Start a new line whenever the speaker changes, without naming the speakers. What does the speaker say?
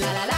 La, la, la.